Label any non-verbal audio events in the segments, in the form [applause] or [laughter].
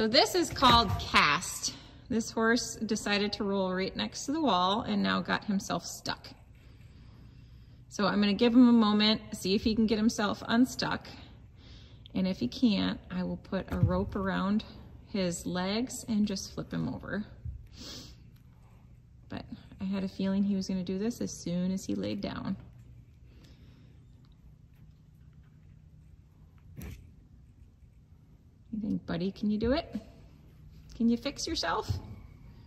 So this is called cast. This horse decided to roll right next to the wall and now got himself stuck. So I'm gonna give him a moment, see if he can get himself unstuck. And if he can't, I will put a rope around his legs and just flip him over. But I had a feeling he was gonna do this as soon as he laid down. You think, buddy, can you do it? Can you fix yourself? I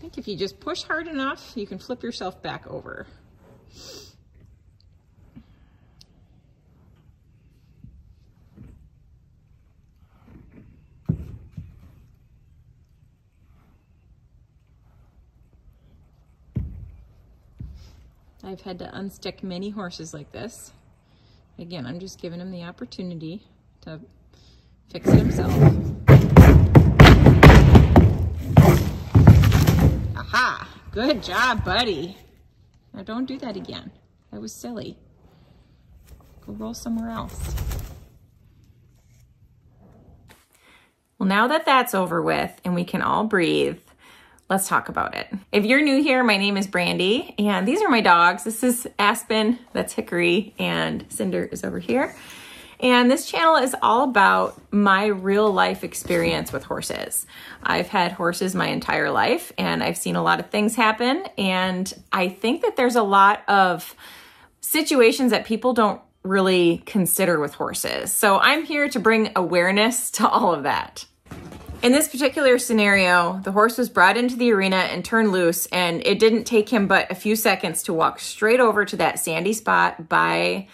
think if you just push hard enough, you can flip yourself back over. I've had to unstick many horses like this. Again, I'm just giving him the opportunity to fix it himself. Aha! Good job, buddy. Now don't do that again. That was silly. Go roll somewhere else. Well, now that that's over with and we can all breathe, let's talk about it. If you're new here, my name is Brandi, and these are my dogs. This is Aspen, that's Hickory, and Cinder is over here. And this channel is all about my real life experience with horses. I've had horses my entire life, and I've seen a lot of things happen, and I think that there's a lot of situations that people don't really consider with horses. So I'm here to bring awareness to all of that. In this particular scenario, the horse was brought into the arena and turned loose, and it didn't take him but a few seconds to walk straight over to that sandy spot by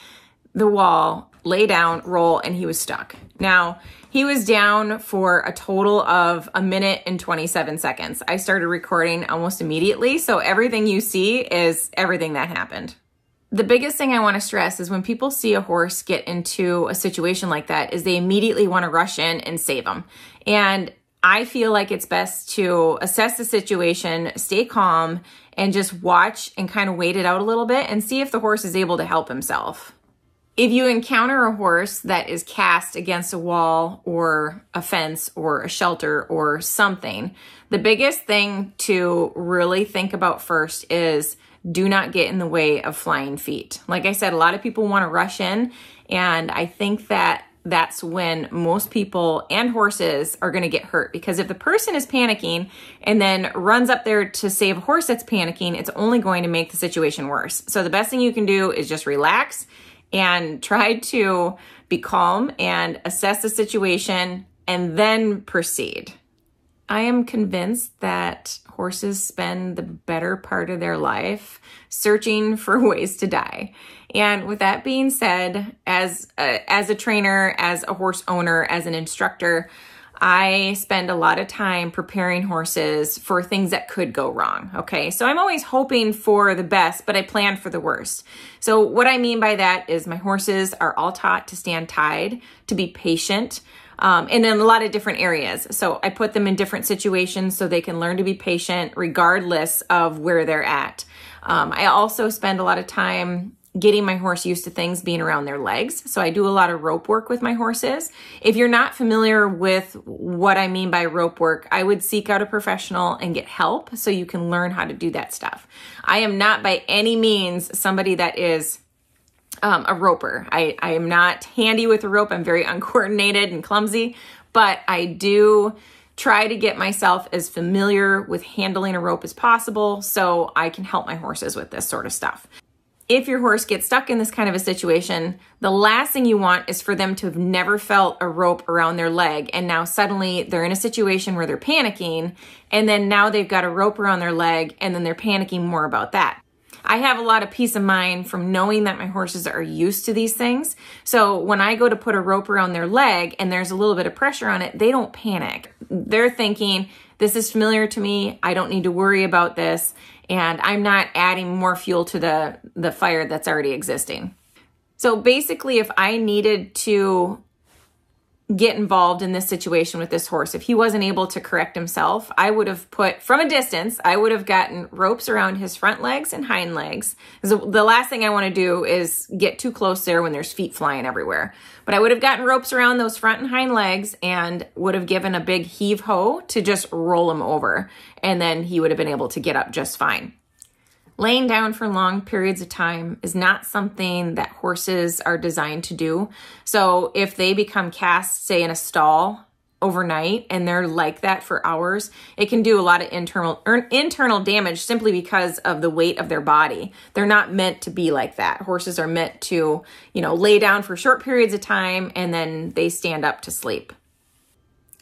the wall, lay down, roll, and he was stuck. Now, he was down for a total of a minute and 27 seconds. I started recording almost immediately, so everything you see is everything that happened. The biggest thing I want to stress is when people see a horse get into a situation like that is they immediately want to rush in and save them. And I feel like it's best to assess the situation, stay calm, and just watch and kind of wait it out a little bit and see if the horse is able to help himself. If you encounter a horse that is cast against a wall or a fence or a shelter or something, the biggest thing to really think about first is do not get in the way of flying feet. Like I said, a lot of people want to rush in, and I think that that's when most people and horses are going to get hurt because if the person is panicking and then runs up there to save a horse that's panicking, it's only going to make the situation worse. So the best thing you can do is just relax and [laughs] try to be calm and assess the situation and then proceed. I am convinced that horses spend the better part of their life searching [laughs] for ways to die. And with that being said, as a, as a trainer, as a horse owner, as an instructor, I spend a lot of time preparing horses for things that could go wrong. Okay. So I'm always hoping for the best, but I plan for the worst. So what I mean by that is my horses are all taught to stand tied, to be patient, um, and in a lot of different areas. So I put them in different situations so they can learn to be patient regardless of where they're at. Um, I also spend a lot of time getting my horse used to things being around their legs. So I do a lot of rope work with my horses. If you're not familiar with what I mean by rope work, I would seek out a professional and get help so you can learn how to do that stuff. I am not by any means somebody that is um, a roper. I, I am not handy with a rope. I'm very [laughs] uncoordinated and clumsy, but I do try to get myself as familiar with handling a rope as possible so I can help my horses with this sort of stuff. If your horse gets stuck in this kind of a situation, the last thing you want is for them to have never felt a rope around their leg and now suddenly they're in a situation where they're panicking and then now they've got a rope around their leg and then they're panicking more about that. I have a lot of peace of mind from knowing that my horses are used to these things. So when I go to put a rope around their leg and there's a little bit of pressure on it, they don't panic. They're thinking, this is familiar to me. I don't need to worry about this. And I'm not adding more fuel to the, the fire that's already existing. So basically, if I needed to get involved in this situation with this horse. If he wasn't able to correct himself, I would have put from a distance, I would have gotten ropes around his front legs and hind legs. The last thing I want to do is get too close there when there's feet flying everywhere. But I would have gotten ropes around those front and hind legs and would have given a big heave ho to just roll him over. And then he would have been able to get up just fine. Laying down for long periods of time is not something that horses are designed to do. So if they become cast, say in a stall overnight and they're like that for hours, it can do a lot of internal er, internal damage simply because of the weight of their body. They're not meant to be like that. Horses are meant to, you know, lay down for short periods of time and then they stand up to sleep.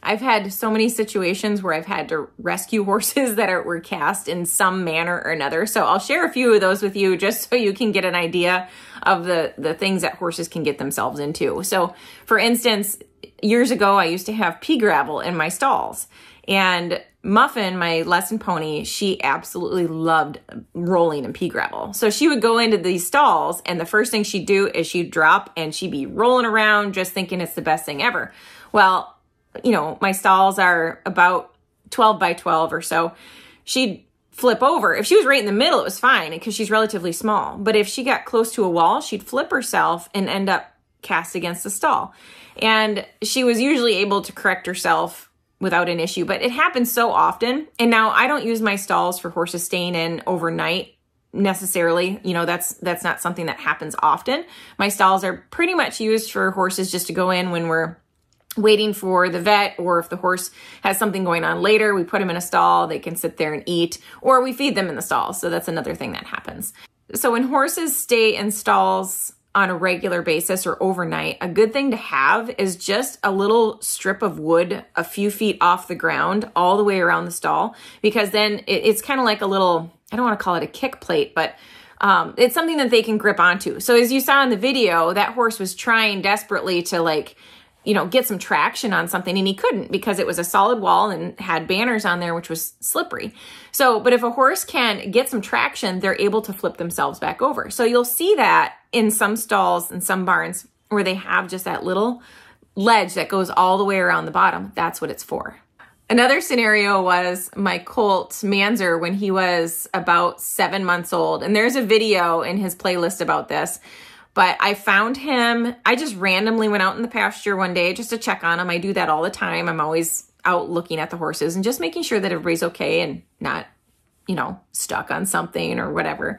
I've had so many situations where I've had to rescue [laughs] horses that are, were cast in some manner or another. So I'll share a few of those with you just so you can get an idea of the, the things that horses can get themselves into. So for instance, years ago, I used to have pea gravel in my stalls and Muffin, my lesson pony, she absolutely loved rolling in pea gravel. So she would go into these stalls, and the first thing she'd do is she'd drop and she'd be rolling around just thinking it's the best thing ever. Well, you know, my stalls are about 12 by 12 or so, she'd flip over. If she was right in the middle, it was fine because she's relatively small. But if she got close to a wall, she'd flip herself and end up cast against the stall. And she was usually able to correct herself without an issue, but it happens so often. And now I don't use my stalls for horses staying in overnight necessarily you know that's that's not something that happens often my stalls are pretty much used for horses just to go in when we're waiting for the vet or if the horse has something going on later we put them in a stall they can sit there and eat or we feed them in the stall. So that's another thing that happens. So when horses stay in stalls on a regular basis or overnight a good thing to have is just a little strip of wood a few feet off the ground all the way around the stall because then it, it's kind of like a little i don't want to call it a kick plate but um, it's something that they can grip onto. So as you saw in the video that horse was trying desperately to like you know, get some traction on something and he couldn't because it was a solid wall and had banners on there, which was slippery. So, but if a horse can get some traction, they're able to flip themselves back over. So you'll see that in some stalls and some barns where they have just that little ledge that goes all the way around the bottom. That's what it's for. Another scenario was my colt Manzer when he was about seven months old. And there's a video in his playlist about this but I found him, I just randomly went out in the pasture one day just to check on him. I do that all the time. I'm always out looking at the horses and just making sure that everybody's okay and not, you know, stuck on something or whatever.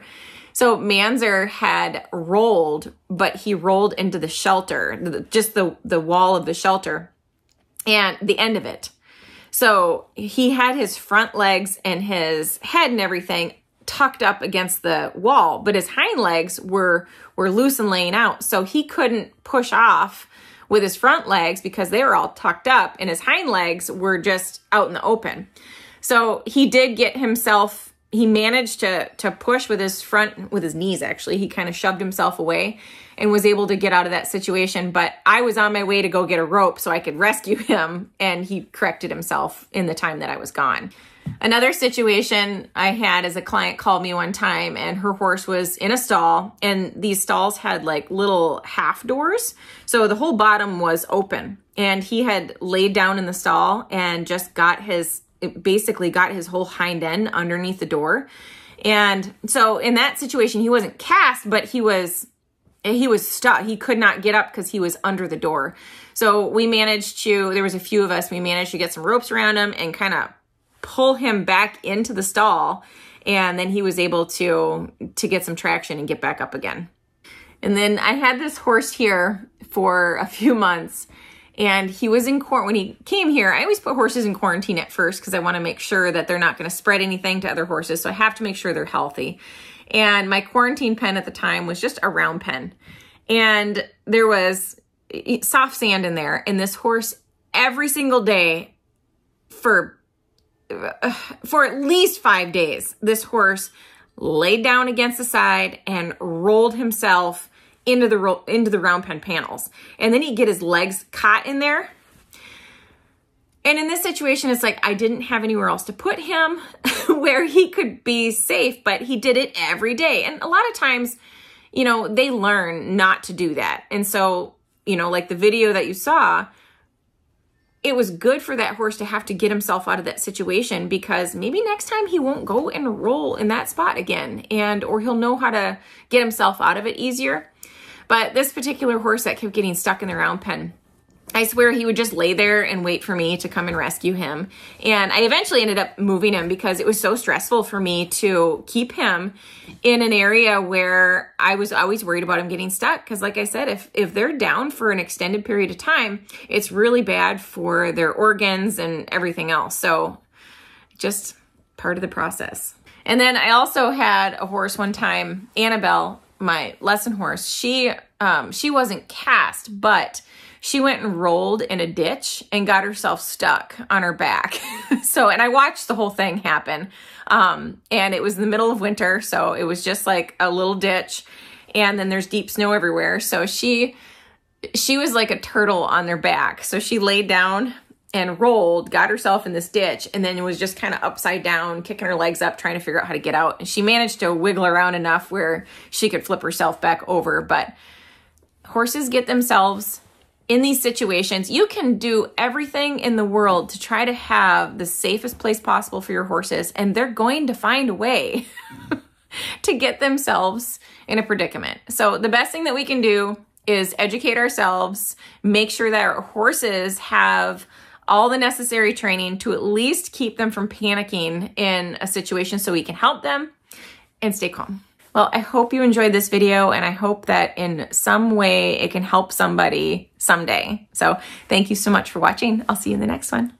So Manzer had rolled, but he rolled into the shelter, just the, the wall of the shelter and the end of it. So he had his front legs and his head and everything tucked up against the wall, but his hind legs were were loose and laying out. So he couldn't push off with his front legs because they were all tucked up and his hind legs were just out in the open. So he did get himself he managed to to push with his front with his knees actually. He kind of shoved himself away and was able to get out of that situation, but I was on my way to go get a rope so I could rescue [laughs] him and he corrected himself in the time that I was gone. Another situation I had is a client called me one time and her horse was in a stall and these stalls had like little half doors. So the whole bottom was open and he had laid down in the stall and just got his basically got his whole hind end underneath the door. And so in that situation he wasn't cast but he was he was stuck. He could not get up because he was under the door. So we managed to there was a few of us we managed to get some ropes around him and kind of pull him back into the stall and then he was able to to get some traction and get back up again. And then I had this horse here for a few months and he was in court when he came here. I always put horses in quarantine at first because I want to make sure that they're not going to spread anything to other horses. So I have to make sure they're healthy. And my quarantine pen at the time was just a round pen. And there was soft sand in there. And this horse every single day for uh, for at least five days, this horse laid down against the side and rolled himself into the into the round pen panels. And then he'd get his legs caught in there. And in this situation, it's like I didn't have anywhere else to put him [laughs] where he could be safe, but he did it every day. And a lot of times, you know, they learn not to do that. And so, you know, like the video that you saw, it was good for that horse to have to get himself out of that situation because maybe next time he won't go and roll in that spot again and or he'll know how to get himself out of it easier. But this particular horse that kept getting stuck in the round pen, I swear he would just lay there and wait for me to come and rescue him. And I eventually ended up moving him because it was so stressful for me to keep him in an area where I was always worried about him getting stuck. Because, like I said, if, if they're down for an extended period of time, it's really bad for their organs and everything else. So, just part of the process. And then I also had a horse one time, Annabelle, my lesson horse. She um, she wasn't cast, but she went and rolled in a ditch and got herself stuck on her back. [laughs] so, and I watched the whole thing happen. Um, and it was in the middle of winter, so it was just like a little ditch, and then there's deep snow everywhere. So she she was like a turtle on their back. So she laid down and rolled, got herself in this ditch, and then it was just kind of upside down, kicking her legs up, trying to figure out how to get out. And she managed to wiggle around enough where she could flip herself back over. But horses get themselves in these situations, you can do everything in the world to try to have the safest place possible for your horses, and they're going to find a way [laughs] to get themselves in a predicament. So, the best thing that we can do is educate ourselves, make sure that our horses have all the necessary training to at least keep them from panicking in a situation so we can help them and stay calm. Well, I hope you enjoyed this video and I hope that in some way it can help somebody someday. So thank you so much for watching. I'll see you in the next one.